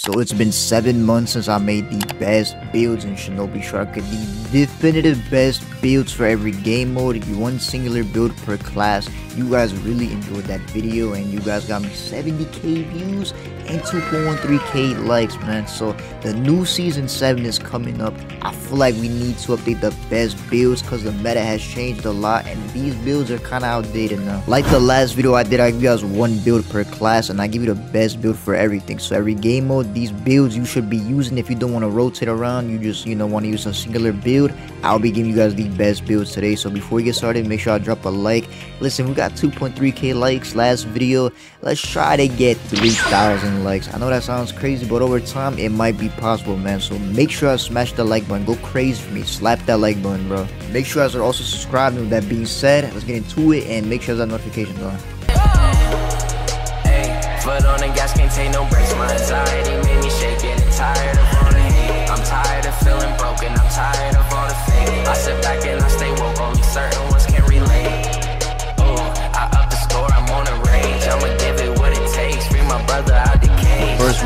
So it's been 7 months since I made the best builds in Shinobi Striker, the definitive best builds for every game mode, one singular build per class. You guys really enjoyed that video and you guys got me 70k views and 2.13k likes man. So the new season 7 is coming up. I feel like we need to update the best builds because the meta has changed a lot and these builds are kind of outdated now. Like the last video I did, I give you guys one build per class and I give you the best build for everything. So every game mode these builds you should be using if you don't want to rotate around you just you know want to use a singular build i'll be giving you guys the best builds today so before we get started make sure i drop a like listen we got 2.3k likes last video let's try to get 3000 likes. I know that sounds crazy but over time it might be possible man. So make sure i smash the like button. Go crazy for me. Slap that like button bro. Make sure guys are also subscribed. With that being said let's get into it and make sure that notifications on. Foot on the gas, can't take no breaks. My anxiety made me shake, getting tired of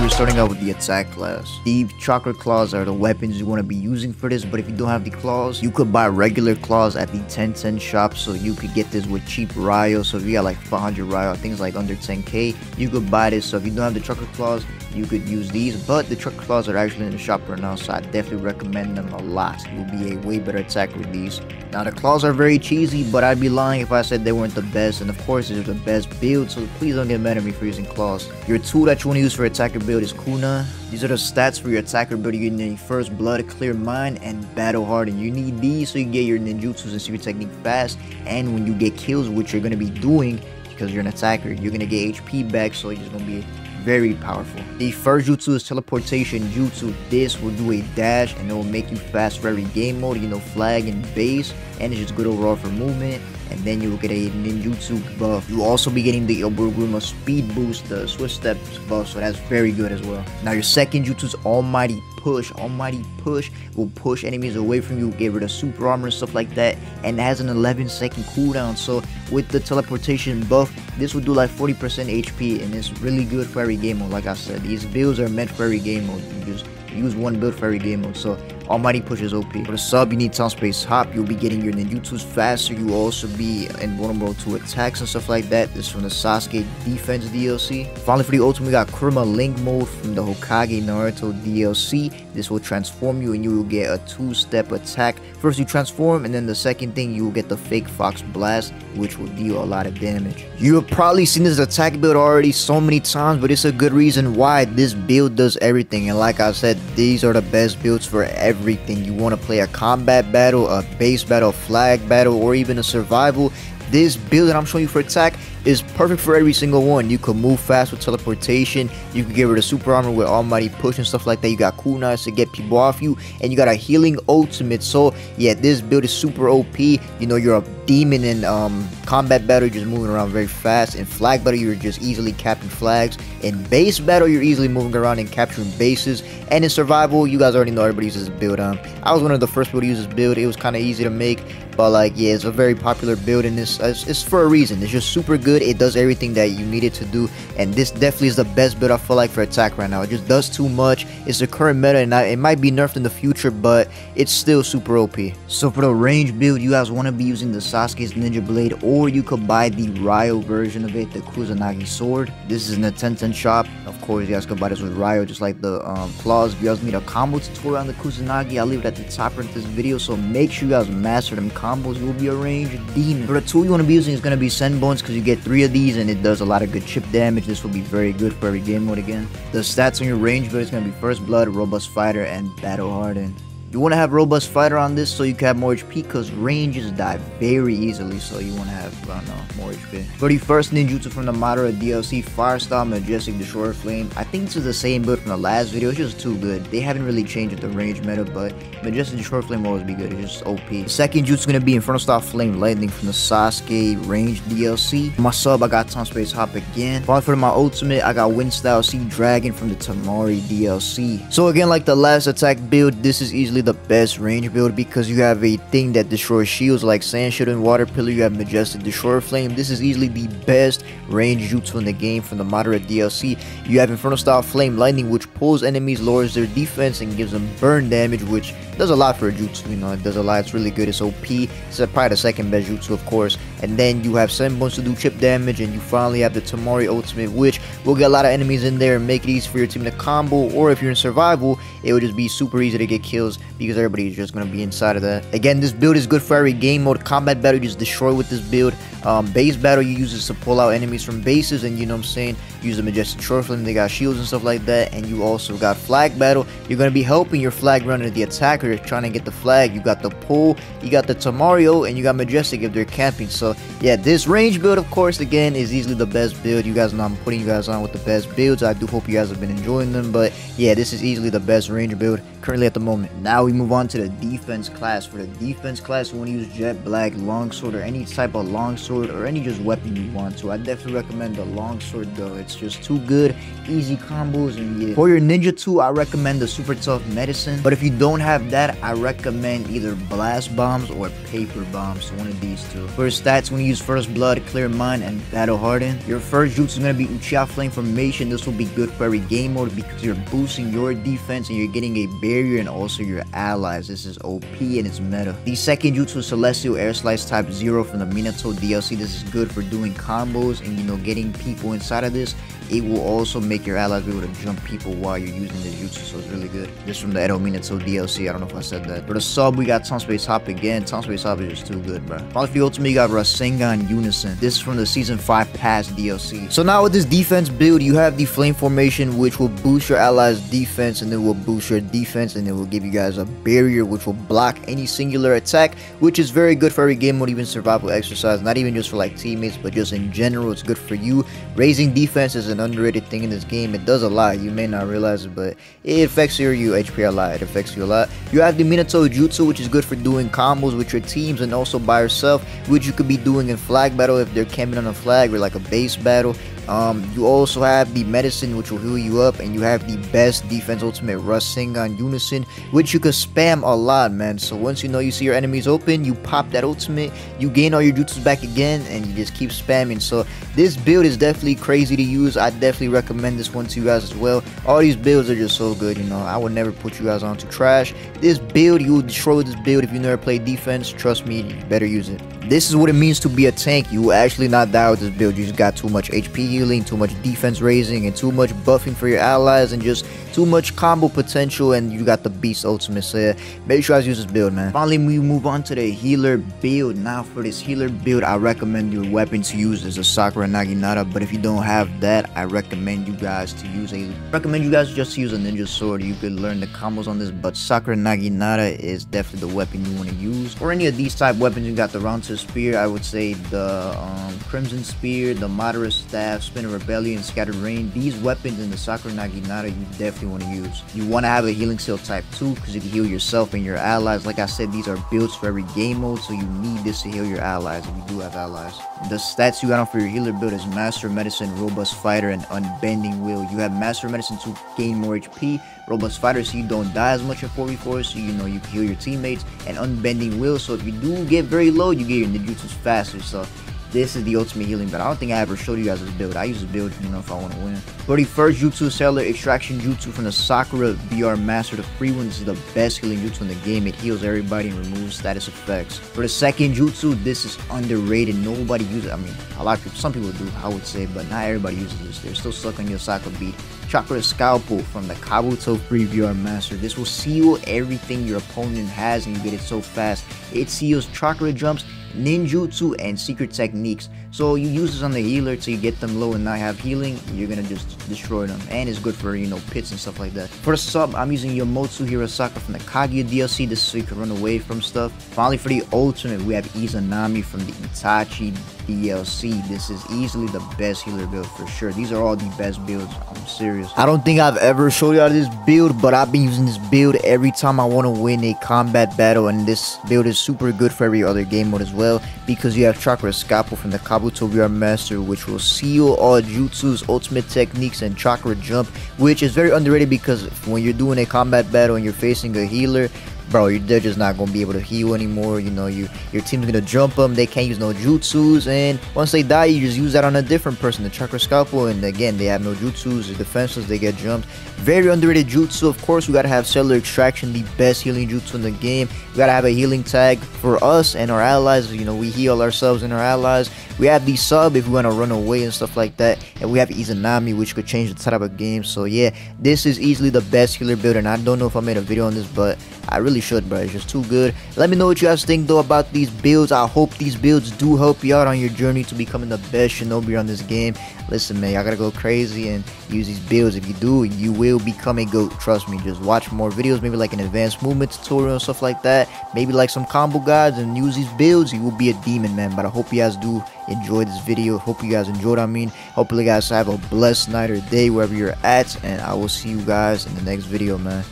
we're starting out with the attack class. The chakra claws are the weapons you want to be using for this, but if you don't have the claws, you could buy regular claws at the 1010 shop, so you could get this with cheap Ryo. So if you got like 500 Ryo, things like under 10k, you could buy this. So if you don't have the chakra claws, you could use these, but the chakra claws are actually in the shop right now, so I definitely recommend them a lot. You'll be a way better attacker with these. Now the claws are very cheesy, but I'd be lying if I said they weren't the best, and of course they're the best build, so please don't get mad at me for using claws. Your tool that you want to use for attacker build is Kunai. These are the stats for your attacker build. You need First Blood, Clear Mind, and Battle Harden. You need these so you get your ninjutsus and secret technique fast, and when you get kills, which you're going to be doing, because you're an attacker, you're going to get HP back, so you're just going to be very powerful. The first jutsu is teleportation jutsu. This will do a dash and it will make you fast for every game mode, you know, flag and base, and it's just good overall for movement. And then you will get a ninjutsu buff. You'll also be getting the Oboguma speed boost, the swift steps buff, so that's very good as well. Now your second jutsu is Almighty push, almighty push will push enemies away from you, get rid of super armor and stuff like that, and it has an 11 second cooldown. So with the teleportation buff, this will do like 40% HP, and it's really good for every game mode. Like I said, these builds are meant for every game mode. You just use one build for every game mode. So Almighty pushes OP. For the sub, you need time space hop. You'll be getting your ninjutsus faster. You will also be invulnerable to attacks and stuff like that. This is from the Sasuke defense DLC. Finally, for the ultimate, we got Kurama Link mode from the Hokage Naruto DLC. This will transform you and you will get a two-step attack. First, you transform, and then the second thing, you will get the fake Fox Blast, which will deal a lot of damage. You have probably seen this attack build already so many times, but it's a good reason why this build does everything. And like I said, these are the best builds for every everything. You want to play a combat battle, a base battle, flag battle, or even a survival. This build that I'm showing you for attack is perfect for every single one. You can move fast with teleportation. You can get rid of super armor with almighty push and stuff like that. You got kunais to get people off you, and you got a healing ultimate. So yeah, this build is super OP. You know you're a demon in um, combat battle, you're just moving around very fast. In flag battle, you're just easily capturing flags. In base battle, you're easily moving around and capturing bases. And in survival, you guys already know everybody uses this build. Um, I was one of the first people to use this build. It was kind of easy to make, but like yeah, it's a very popular build, and it's, it's, it's for a reason. It's just super good good. It does everything that you need it to do. And this definitely is the best build I feel like for attack right now. It just does too much. It's the current meta and I, it might be nerfed in the future, but it's still super OP. So for the range build, you guys want to be using the Sasuke's Ninja Blade or you could buy the Ryo version of it, the Kusanagi Sword. This is in the 1010 shop. Of course, you guys can buy this with Ryo just like the um, claws. If you guys need a combo tutorial on the Kusanagi, I'll leave it at the top of this video. So make sure you guys master them combos. You will be a range demon. For the tool you want to be using is going to be Senbons because you get three of these and it does a lot of good chip damage. This will be very good for every game mode again. The stats on your range build is going to be First Blood, Robust Fighter, and Battle Hardened. You want to have robust fighter on this so you can have more HP because ranges die very easily so you want to have, I don't know, more HP. For the first ninjutsu from the Madara DLC, Firestyle Majestic Destroyer Flame. I think this is the same build from the last video, it's just too good. They haven't really changed the range meta, but Majestic Destroyer Flame will always be good, it's just OP. The second jutsu is going to be Infernal Style Flame Lightning from the Sasuke range DLC. My sub, I got Time Space Hop again. Finally for my ultimate, I got Wind Style Sea Dragon from the Temari DLC. So again, like the last attack build, this is easily the best range build because you have a thing that destroys shields like Sand Shield and Water Pillar. You have Majestic Destroyer Flame. This is easily the best range jutsu in the game from the Madara DLC. You have Inferno Style Flame Lightning which pulls enemies, lowers their defense, and gives them burn damage which does a lot for a jutsu. You know, it does a lot. It's really good. It's OP. It's probably the second best jutsu of course. And then you have Senbons to do chip damage and you finally have the Temari Ultimate which will get a lot of enemies in there and make it easy for your team to combo or if you're in survival it would just be super easy to get kills because everybody's just going to be inside of that. Again, this build is good for every game mode. Combat battle, you just destroy with this build. Um, base battle, you use this to pull out enemies from bases, and you know what I'm saying? Use the Majestic Short Flame, they got shields and stuff like that. And you also got flag battle. You're going to be helping your flag runner, the attacker, trying to get the flag. You got the pull, you got the Tamario, and you got Majestic if they're camping. So, yeah, this range build, of course, again, is easily the best build. You guys know I'm putting you guys on with the best builds. I do hope you guys have been enjoying them. But, yeah, this is easily the best range build currently at the moment. Now we move on to the defense class. For the defense class, you want to use Jet Black, Longsword, or any type of longsword, or any just weapon you want to. I definitely recommend the longsword though. It's just too good, easy combos, and yeah. For your ninjutsu, I recommend the super tough medicine. But if you don't have that, I recommend either blast bombs or paper bombs. One of these two. For stats, when you use first blood, clear mind, and battle harden, your first jutsu is gonna be Uchiha Flame Formation. This will be good for every game mode because you're boosting your defense and you're getting a barrier and also your allies. This is OP and it's meta. The second jutsu Celestial Air Slice Type 0 from the Minato DLC. This is good for doing combos and you know getting people inside of this it will also make your allies be able to jump people while you're using the jutsu, so it's really good. This from the Edo Minato DLC, I don't know if I said that. For the sub, we got Time Space Hop again. Time Space Hop is just too good, bro. Finally, for the ultimate, you got Rasengan Unison. This is from the Season 5 Pass DLC. So now with this defense build, you have the Flame Formation, which will boost your allies' defense, and then will boost your defense, and it will give you guys a barrier, which will block any singular attack, which is very good for every game mode, even survival exercise, not even just for like teammates, but just in general, it's good for you. Raising defense is an underrated thing in this game. It does a lot. You may not realize it, but it affects your you HP a lot. It affects you a lot. You have the Minato Jutsu, which is good for doing combos with your teams and also by yourself, which you could be doing in flag battle if they're camping on a flag or like a base battle. Um, you also have the medicine which will heal you up, and you have the best defense ultimate Rasengan Unison, which you can spam a lot, man. So once you know you see your enemies open, you pop that ultimate, you gain all your jutsus back again, and you just keep spamming. So this build is definitely crazy to use. I definitely recommend this one to you guys as well. All these builds are just so good, you know. I would never put you guys on to trash. This build, you will destroy this build if you never play defense. Trust me, you better use it. This is what it means to be a tank. You actually not die with this build. You just got too much HP healing, too much defense raising, and too much buffing for your allies, and just too much combo potential, and you got the beast ultimate. So yeah, make sure you guys use this build, man. Finally, we move on to the healer build. Now for this healer build, I recommend your weapon to use is a Sakura Naginata. But if you don't have that, I recommend you guys to use a recommend you guys just use a ninja sword. You could learn the combos on this, but Sakura Naginata is definitely the weapon you want to use. Or any of these type weapons, you got the round Spear, I would say the um, Crimson Spear, the Moderate Staff, Spin of Rebellion, Scattered Rain. These weapons in the Sakura Naginata you definitely want to use. You want to have a Healing Seal type 2 because you can heal yourself and your allies. Like I said, these are builds for every game mode, so you need this to heal your allies if you do have allies. The stats you got on for your healer build is Master Medicine, Robust Fighter, and Unbending Will. You have Master Medicine to gain more HP, Robust Fighter so you don't die as much in 4v4, so you know you can heal your teammates, and Unbending Will so if you do get very low, you get your ninjutsus faster. So this is the ultimate healing but I don't think I ever showed you guys this build. I use this build, you know, if I want to win. For the first Jutsu Cellular Extraction Jutsu from the Sakura VR Master, the free one, this is the best healing Jutsu in the game. It heals everybody and removes status effects. For the second Jutsu, this is underrated. Nobody uses it. I mean, a lot of people, some people do, I would say, but not everybody uses this. They're still stuck on your Sakura beat. Chakra Scalpel from the Kabuto Free VR Master. This will seal everything your opponent has and you get it so fast. It seals chakra jumps ninjutsu, and secret techniques. So you use this on the healer to get them low and not have healing, you're gonna just destroy them. And it's good for, you know, pits and stuff like that. For the sub, I'm using Yomotsu Hirasaka from the Kaguya DLC. This is so you can run away from stuff. Finally, for the ultimate, we have Izanami from the Itachi DLC. This is easily the best healer build for sure. These are all the best builds. I'm serious. I don't think I've ever showed y'all this build, but I've been using this build every time I want to win a combat battle. And this build is super good for every other game mode as well because you have Chakra Scalpel from the Kabuto VR Master, which will seal all jutsus, ultimate techniques, and Chakra Jump, which is very underrated because when you're doing a combat battle and you're facing a healer, bro, they're just not gonna be able to heal anymore. You know, you your team's gonna jump them. They can't use no jutsus, and once they die, you just use that on a different person, the chakra scalpel. And again, they have no jutsus. They're defenseless. They get jumped. Very underrated jutsu. Of course, we gotta have cellular extraction, the best healing jutsu in the game. We gotta have a healing tag for us and our allies. You know, we heal ourselves and our allies. We have the sub if we wanna run away and stuff like that, and we have Izanami, which could change the type of game. So yeah, this is easily the best healer build, and I don't know if I made a video on this, but I really should, bro. It's just too good. Let me know what you guys think though about these builds. I hope these builds do help you out on your journey to becoming the best shinobi on this game. Listen, man, y'all gotta go crazy and use these builds. If you do, you will become a goat. Trust me. Just watch more videos, maybe like an advanced movement tutorial and stuff like that. Maybe like some combo guides and use these builds. You will be a demon, man. But I hope you guys do enjoy this video. Hope you guys enjoyed. I mean, hopefully, you guys have a blessed night or day wherever you're at, and I will see you guys in the next video, man.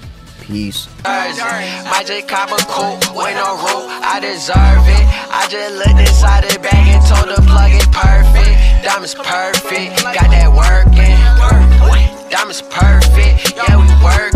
Peace. Might just cop a coupe with no roof, I deserve it. I just looked inside the bag and told the plug it perfect. Diamonds perfect, got that working. Diamonds perfect, yeah, we work.